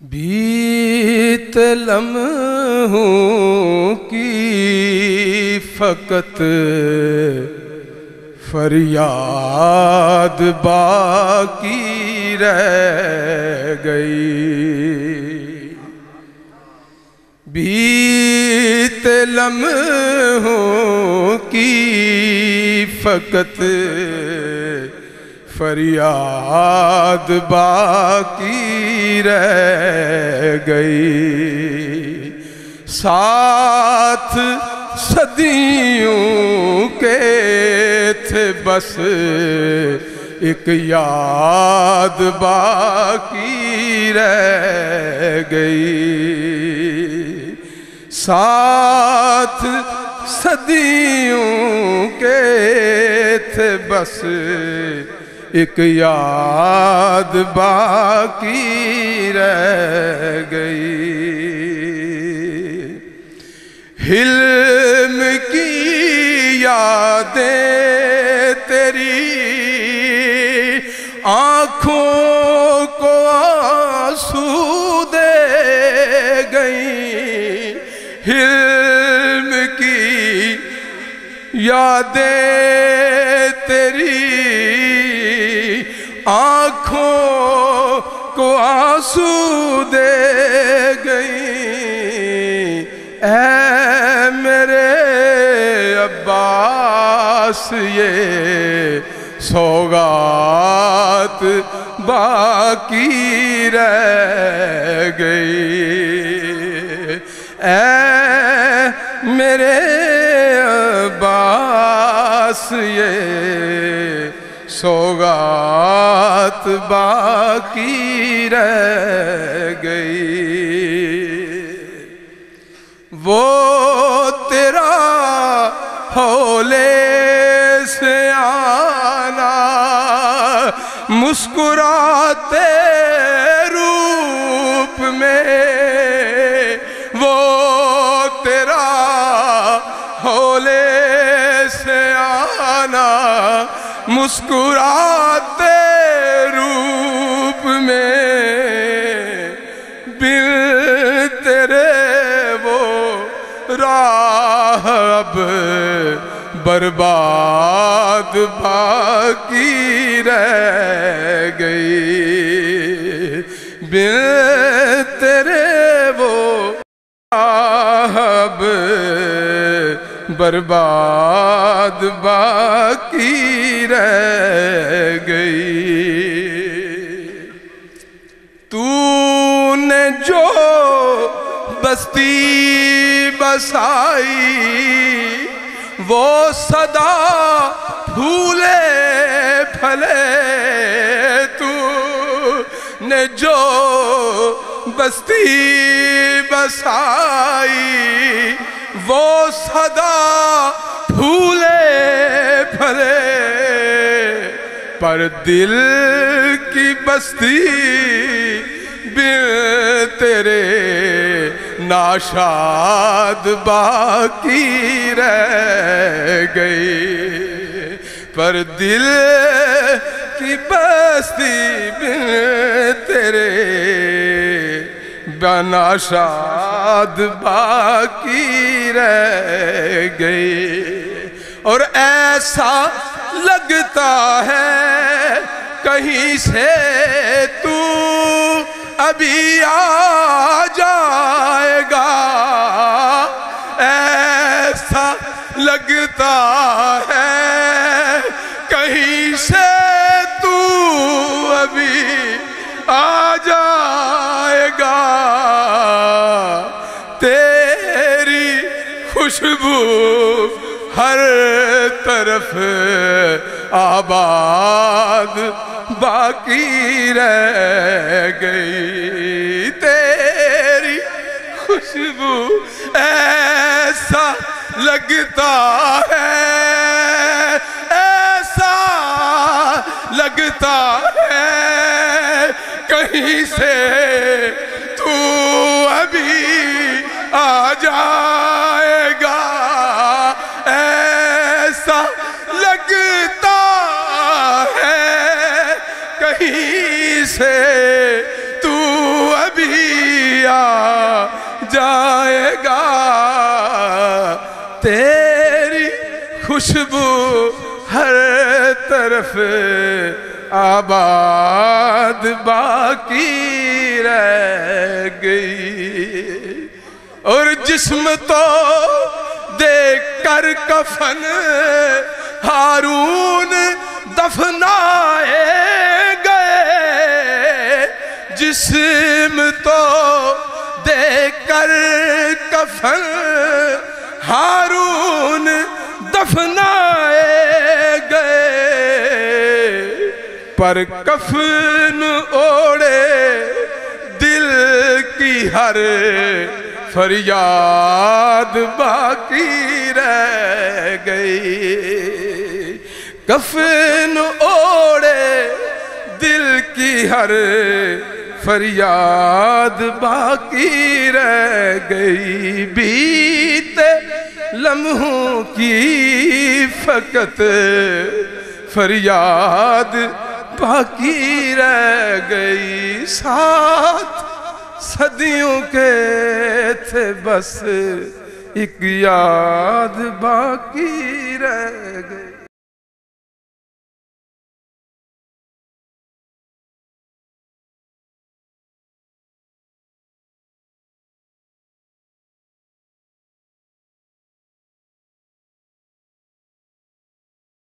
بیت لمحوں کی فقط فریاد باقی رہ گئی۔ بیت لمحوں کی فقط فریاد باقی رہ گئی۔ ساتھ صدیوں کے تھے بس، ایک یاد باقی رہ گئی۔ ساتھ صدیوں کے تھے بس ایک یاد باقی رہ گئی۔ حلم کی یادیں تیری، آنکھوں کو آنسو دے گئی حلم کی یادیں تیری آنکھوں کو آنسو دے گئی اے میرے عباس، یہ سوگات باقی رہ گئی اے میرے عباس، یہ سوگات باقی رہ گئی۔ وہ تیرا ہولے سے آنا، مسکراتے روپ میں۔ وہ تیرا ہولے سے آنا، مسکراتے روپ میں بل تیرے وہ راہ اب برباد باقی رہ گئی۔ بل تیرے وہ راہ اب برباد باقی رہ گئی۔ بستی بسائی، وہ صدا پھولے پھلے تو نے جو بستی بسائی، وہ صدا پھولے پھلے۔ پر دل کی بستی بل ناشاد باقی رہ گئی۔ پر دل کی بستی بل تیرے۔ بناشاد باقی رہ گئی۔ اور ایسا لگتا ہے کہیں سے تو ابھی آ جائے گا۔ ایسا لگتا ہے کہیں سے تو ابھی آ جائے گا۔ تیری خوشبو ہر طرف آباد باقی رہ گئی۔ لگتا ہے، ایسا لگتا ہے، کہیں سے تو ابھی آ جائے گا۔ ایسا لگتا ہے، کہیں سے تو ابھی لیا جائے گا۔ تیری خوشبو ہر طرف آباد باقی رہ گئی۔ اور جسم تو دیکھ کر کفن ہارون دفنائے گئے۔ جسم تو دیکھ کر کفن ہارون دفنائے گئے، پر کفن اوڑے دل کی ہر فریاد باقی رہ گئی۔ کفن اوڑے دل کی ہر فریاد باقی رہ گئی۔ بیتے لمحوں کی فقط فریاد باقی رہ گئی، ساتھ صدیوں کے تھے بس ایک یاد باقی رہ گئی۔